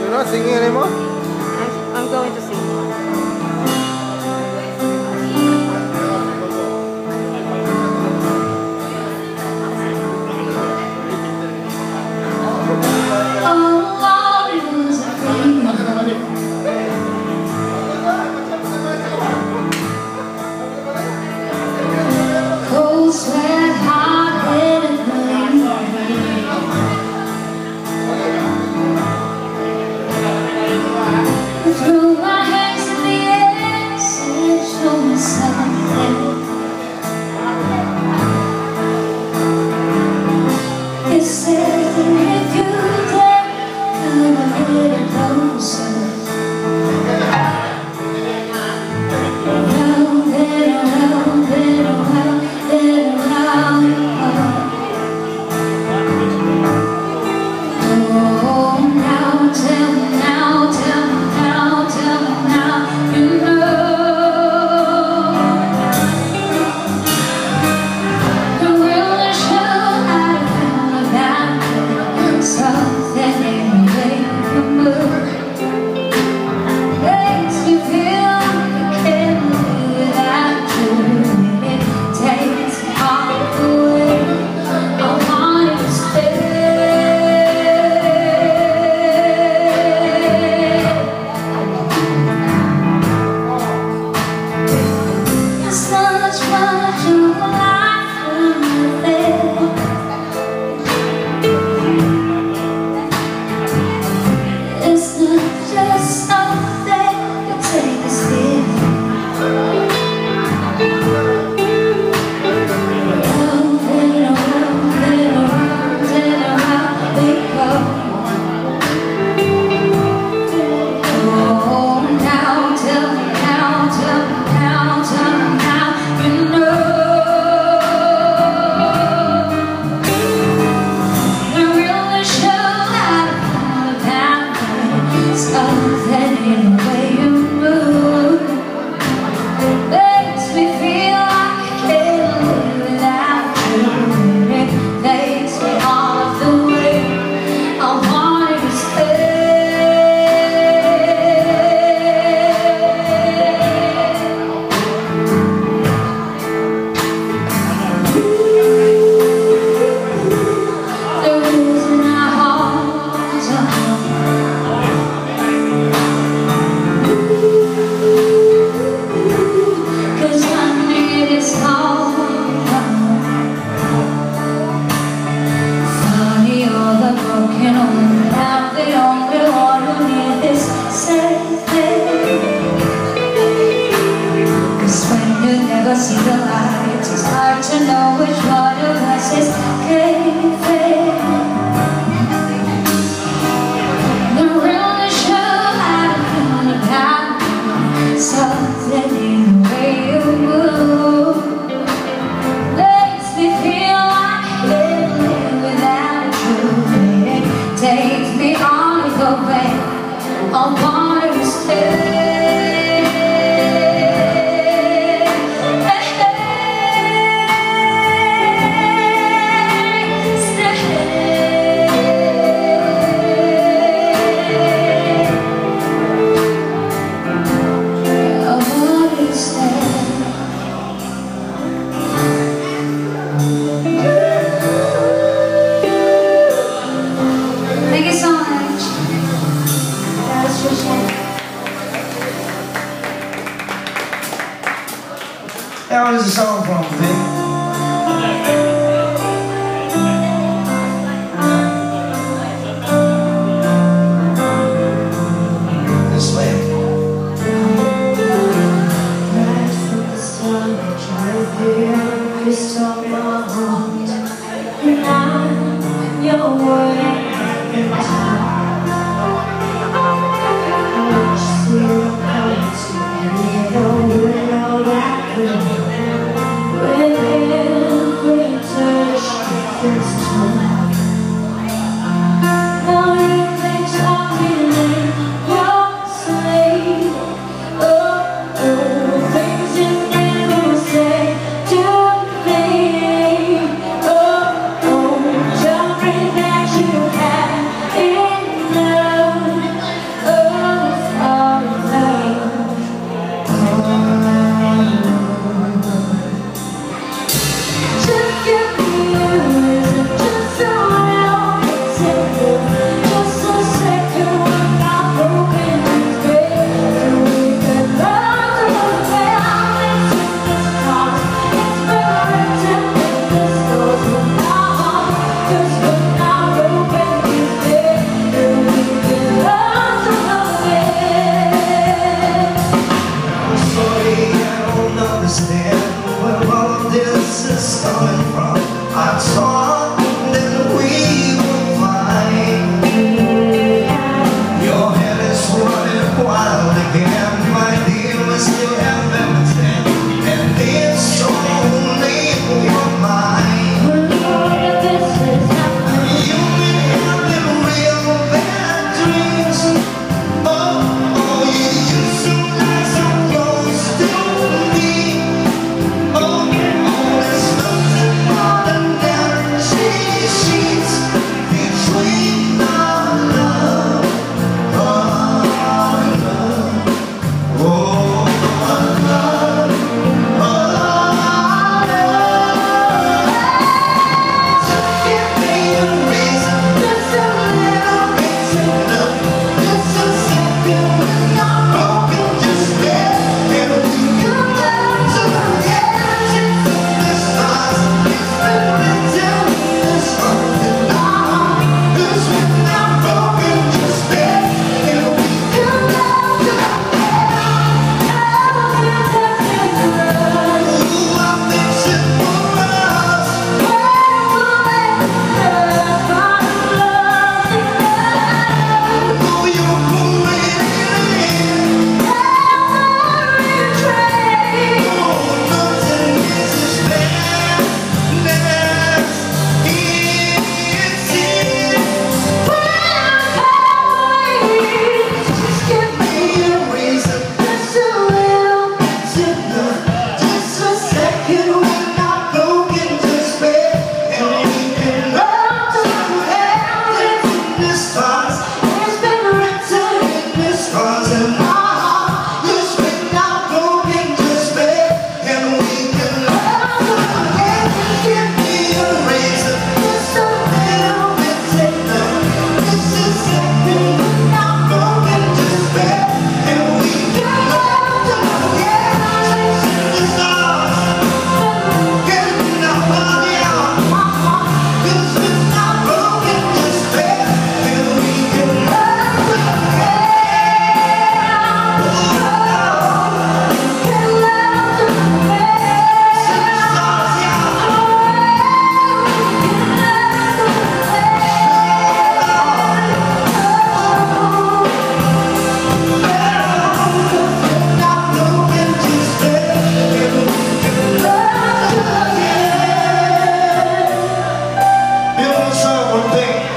You're not singing anymore? say That was a song from, Vic. Beautiful song, one thing.